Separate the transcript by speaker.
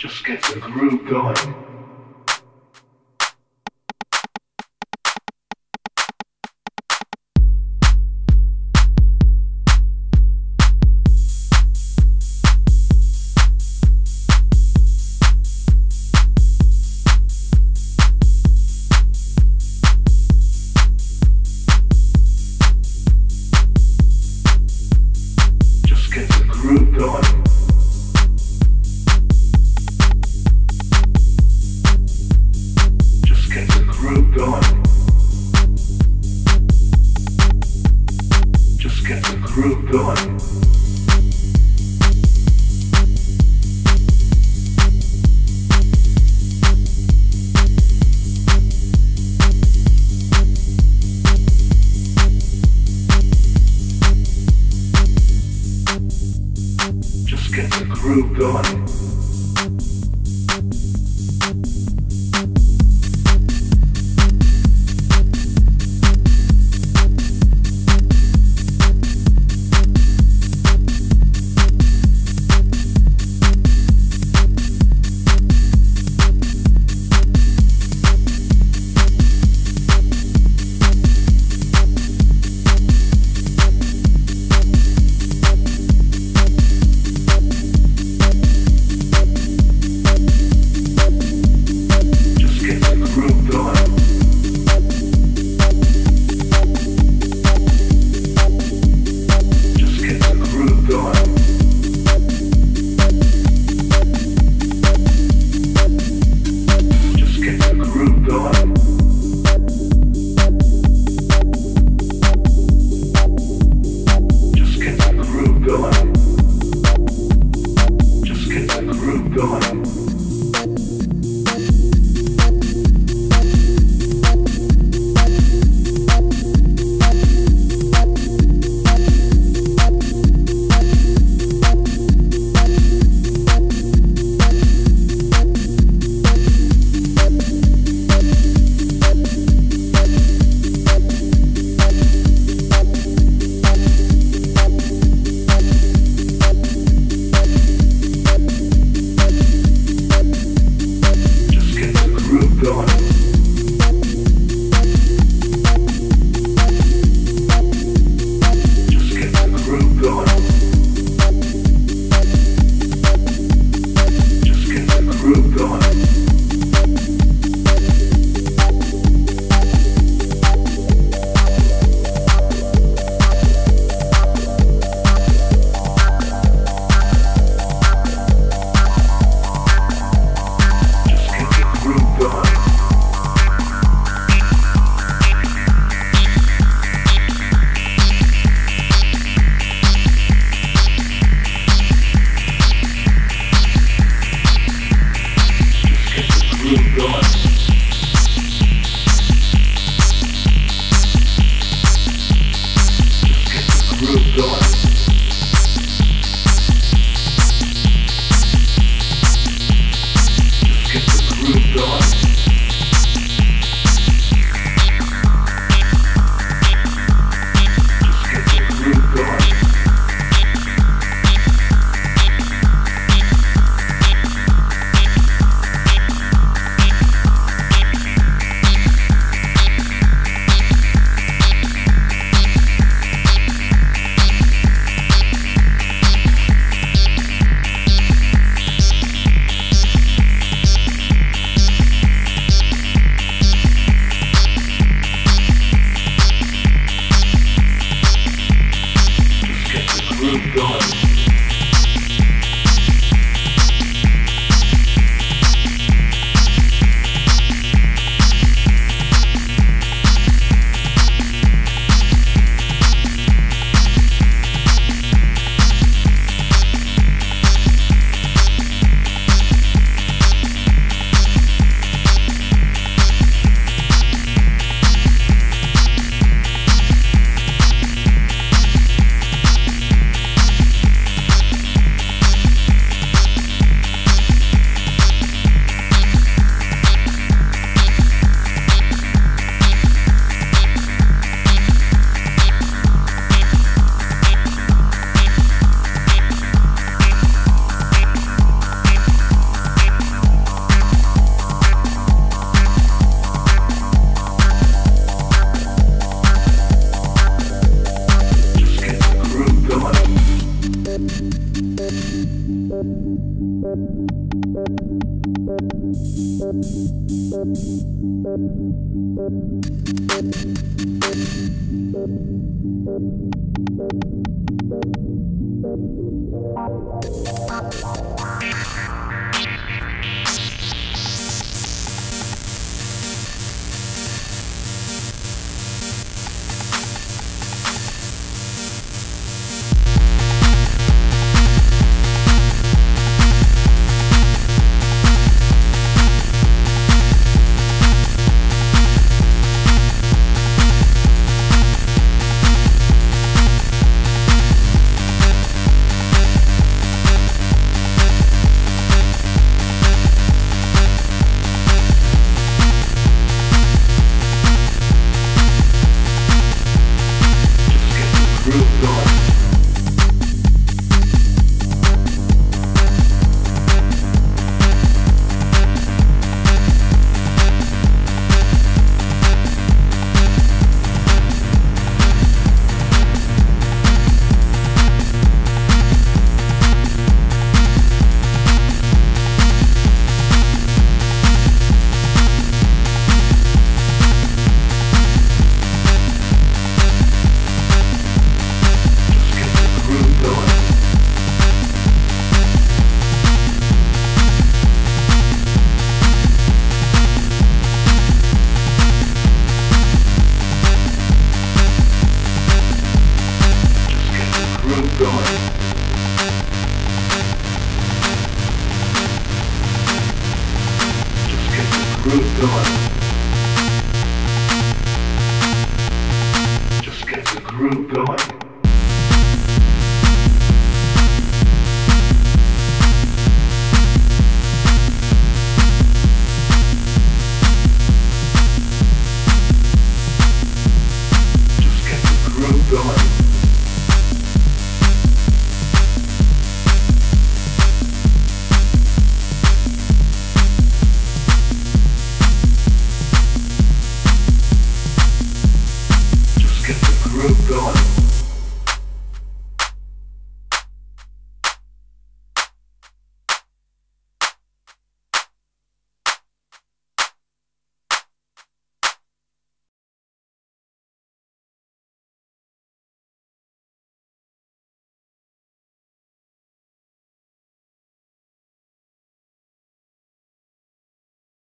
Speaker 1: Just get the groove going. gone. lost Just Going. Just get the groove going.